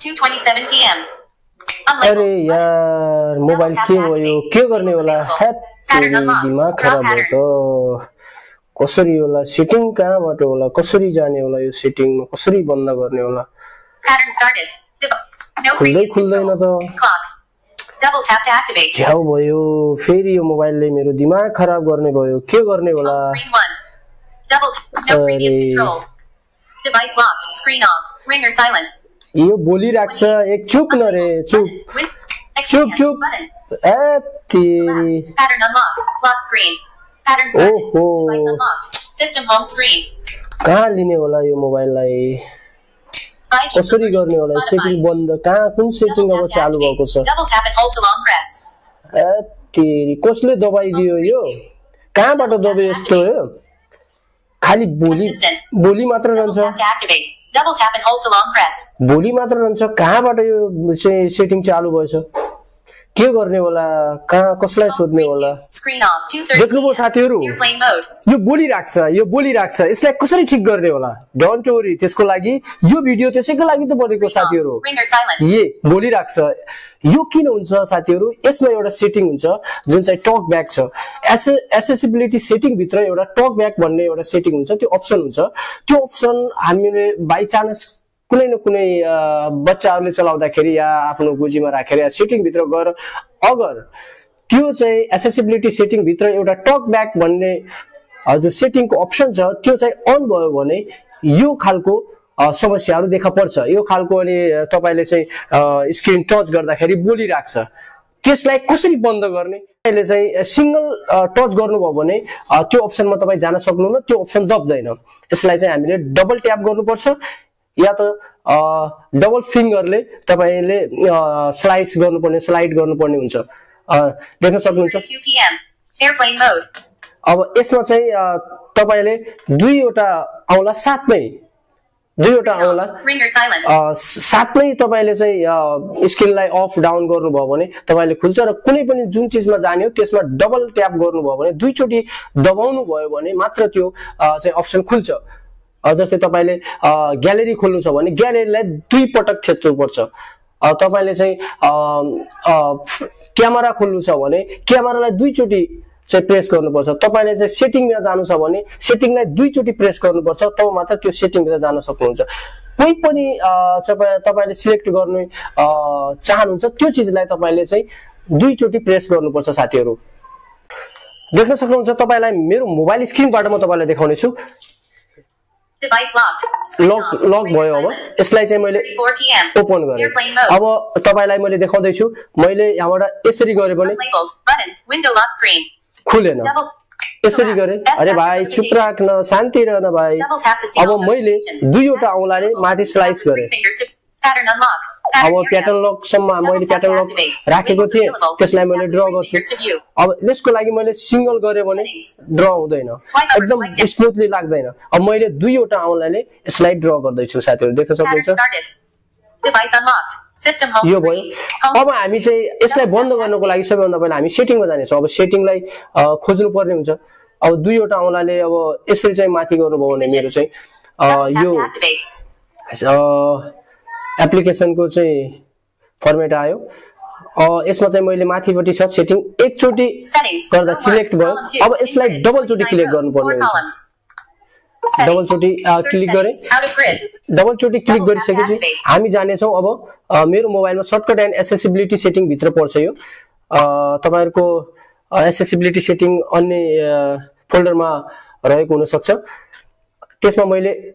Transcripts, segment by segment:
2:27 p.m. अरे. यार mobile के भयो के गर्ने होला दिमाग खराब भयो त कसरी होला? सेटिङ कहाँबाट होला? कसरी जाने होला यो सेटिङमा कसरी बन्द गर्ने होला? खुल्दै खुल्दैन. त. झ्याउ भयो फेरि यो मोबाइलले मेरो दिमाग खराब गर्ने भयो। के गर्ने होला? Home यो बोलिरहेको छ एक चुप न रे चुप। चुप चुप। ए ओहो। कहाँ लिने होला यो मोबाइललाई? कसरी गर्ने होला? सेटिङ बन्द। कहाँ कुन सेटिङ अब चालु भएको छ? कसले दबाइदियो यो? कहाँबाट दबाइ यस्तो हो खालि भोलि भोलि मात्र रहन्छ। Double tap and hold to long press. भोलि मात्र रहन्छ कहाँबाट यो चाहिँ सेटिङ चालु भएछ के गर्ने होला? कहाँ कसलाई सोध्ने होला? Two. Screen off. 2:30 देख्नुभयो साथीहरू. यो बोलिरहेको छ यो बोलिरहेको छ यसलाई कसरी ठिक गर्ने होला? डोन्ट वरी त्यसको लागि यो भिडियो त्यसैको लागि त बनेको साथीहरू. ये बोलिरहेको छ यो किन हुन्छ साथीहरू? यसमा एउटा सेटिङ हुन्छ जुन चाहिँ टक ब्याक छ। एस एसेसिबिलिटी सेटिङ भित्र एउटा टक ब्याक भन्ने एउटा सेटिङ हुन्छ त्यो अप्सन हुन्छ। त्यो अप्सन हामीले बाई चान्स कुनै न कुनै बच्चाहरूले चलाउँदाखेरि या आफ्नो गोजीमा राखेर या सेटिङ भित्र गएर अगर त्यो चाहिँ एसेसिबिलिटी सेटिङ भित्र एउटा टक ब्याक भन्ने जो सेटिङको अप्सन छ त्यो चाहिँ अन भयो भने यो खालको समस्याहरू देखा पर्छ। यो खालको अनि तपाईँले चाहिँ स्क्रिन टच गर्दाखेरि बोलिरहेको छ त्यसलाई कसरी बन्द गर्ने? अहिले चाहिँ सिङ्गल टच गर्नुभयो भने त्यो अप्सनमा तपाईँ जान सक्नुहुन्न त्यो अप्सन दब्दैन। यसलाई चाहिँ हामीले डबल ट्याप गर्नुपर्छ। या त डबल फिङ्गरले तपाईँले स्लाइस गर्नुपर्ने स्लाइड गर्नुपर्ने हुन्छ देख्न सक्नुहुन्छ 2 p.m. Airplane mode. अब यसमा चाहिँ तपाईँले दुईवटा औँला साथमै दुईवटा औँला साथमै तपाईँले चाहिँ स्क्रिनलाई अफ डाउन गर्नुभयो भने तपाईँले खुल्छ र कुनै पनि जुन चिजमा जाने हो त्यसमा डबल ट्याप गर्नुभयो भने दुईचोटि दबाउनु भयो भने मात्र त्यो चाहिँ अप्सन खुल्छ जस्तै तपाईँले ग्यालेरी खोल्नु छ भने ग्यालेरीलाई दुई पटक थिच्नुपर्छ तपाईँले चाहिँ क्यामेरा खोल्नु छ भने क्यामेरालाई दुईचोटि चाहिँ प्रेस गर्नुपर्छ। तपाईँले चाहिँ सेटिङमा जानु छ भने सेटिङलाई दुईचोटि प्रेस गर्नुपर्छ तब मात्र त्यो सेटिङभित्र जान सक्नुहुन्छ। कोही पनि तपाईँ तपाईँले सिलेक्ट गर्नु चाहनुहुन्छ त्यो चिजलाई तपाईँले चाहिँ दुईचोटि प्रेस गर्नुपर्छ साथीहरू। देख्न सक्नुहुन्छ तपाईँलाई मेरो मोबाइल स्क्रिनबाट म तपाईँलाई देखाउनेछु। लक भयो अब। यसलाई चाहिँ मैले ओपन गरेँ। अब तपाईँलाई मैले देखाउँदैछु मैले यहाँबाट यसरी गरेँ भने खुलेन। यसरी गरेँ। अरे भाइ चुप राख्न शान्ति रहन भाइ। अब मैले दुईवटा औँलाले माथि स्लाइस गरेँ। अब लकसम्म मैले लक राखेको थिएँ त्यसलाई मैले ड्र गर्छु। अब यसको लागि मैले सिङ्गल गरेँ भने ड्र हुँदैन। एकदम स्मुथली लाग्दैन। अब मैले दुईवटा औँलाले यसलाई ड्र गर्दैछु साथीहरू। देख्न सक्नुहुन्छ? यो भयो। अब हामी चाहिँ यसलाई बन्द गर्नको लागि सबैभन्दा पहिला हामी सेटिङमा जानेछौँ। अब सेटिङलाई खोज्नु पर्ने हुन्छ। अब दुईवटा औँलाले अब यसरी चाहिँ माथि गर्नुभयो भने मेरो चाहिँ यो. एप्लिकेसनको चाहिँ फर्मेट आयो। अ, यसमा चाहिँ मैले माथिपट्टि छ सेटिङ। एकचोटि. गर्दा सिलेक्ट भयो। अब यसलाई डबलचोटि क्लिक गर्नुपर्ने हुन्छ. डबलचोटि क्लिक गरेँ. डबलचोटि क्लिक गरिसकेपछि. हामी जानेछौँ अब मेरो मोबाइलमा सर्टकट एन्ड एसेसिबिलिटी सेटिङ भित्र पर्छ यो। अ, तपाईँहरूको एसेसिबिलिटी सेटिङ अन्य फोल्डरमा रहेको हुनसक्छ। त्यसमा मैले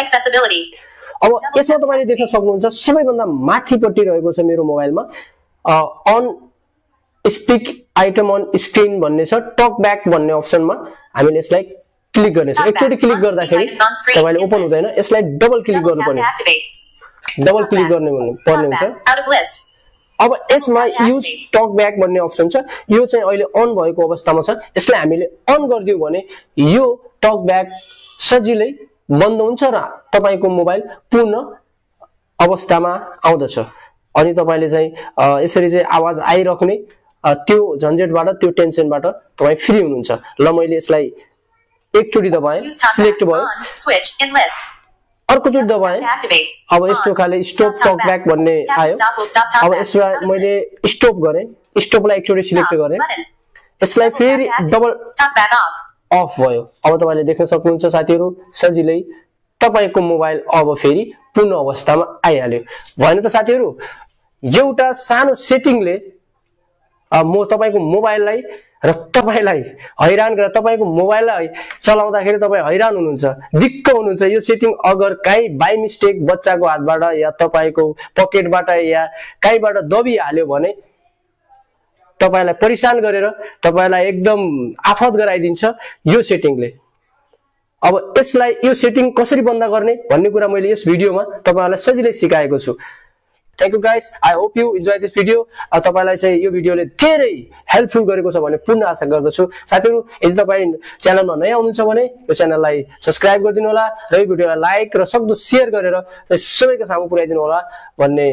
Accessibility. अब यसमा तपाईँले देख्न सक्नुहुन्छ सबैभन्दा माथिपट्टि रहेको छ मेरो मोबाइलमा on speak item on screen भन्ने छ टक ब्याक भन्ने अप्सनमा हामीले यसलाई क्लिक गर्नेछौँ। एकचोटि क्लिक गर्दाखेरि. तपाईँले ओपन हुँदैन यसलाई डबल क्लिक गर्नुपर्ने. डबल क्लिक गर्ने पर्ने हुन्छ. अब यसमा युज टक ब्याक भन्ने अप्सन छ। यो चाहिँ अहिले अन भएको अवस्थामा छ। यसलाई हामीले अन गरिदियो भने यो टक ब्याक सजिलै बन्द हुन्छ र तपाईँको मोबाइल पूर्ण अवस्थामा आउँदछ अनि तपाईँले चाहिँ यसरी चाहिँ आवाज आइराख्ने अ, त्यो झन्झटबाट त्यो टेन्सनबाट तपाईँ फ्री हुनुहुन्छ ल मैले यसलाई एकचोटि दबाएँ. सिलेक्ट भयो. अर्कोचोटि दबाएँ. अब यस्तो. खाले स्टप Stop टक ब्याक भन्ने आयो अब of मैले. स्टप गरेँ स्टपलाई एकचोटि सिलेक्ट. गरेँ. यसलाई फेरि. डबल. अफ भयो। अब तपाईँले देख्न सक्नुहुन्छ साथीहरू सजिलै तपाईँको मोबाइल अब फेरि पूर्ण अवस्थामा आइहाल्यो। भएन त साथीहरू एउटा सानो सेटिङले म तपाईँको मोबाइललाई र तपाईँलाई हैरान गरेर तपाईँको मोबाइललाई चलाउँदाखेरि तपाईँ हैरान हुनुहुन्छ दिक्क हुनुहुन्छ। यो सेटिङ अगर काहीँ बाई मिस्टेक बच्चाको हातबाट या तपाईँको पकेटबाट या कहीँबाट दबिहाल्यो भने तपाईँलाई परेशान गरेर तपाईँलाई एकदम आफत गराइदिन्छ यो सेटिङले। अब यसलाई यो सेटिङ कसरी बन्द गर्ने भन्ने कुरा मैले यस भिडियोमा तपाईँहरूलाई सजिलै सिकाएको छु। Thank you guys I hope you enjoy this video तपाईँलाई चाहिँ यो भिडियोले धेरै हेल्पफुल गरेको छ भन्ने पूर्ण आशा गर्दछु। साथीहरू यदि तपाईँ च्यानलमा नयाँ हुनुहुन्छ भने यो च्यानललाई सब्सक्राइब गरिदिनु होला र यो भिडियोलाई लाइक र सक्दो सेयर गरेर सबैको सामु पुर्याइदिनु होला भन्ने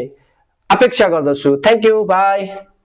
अपेक्षा गर्दछु। Thank you by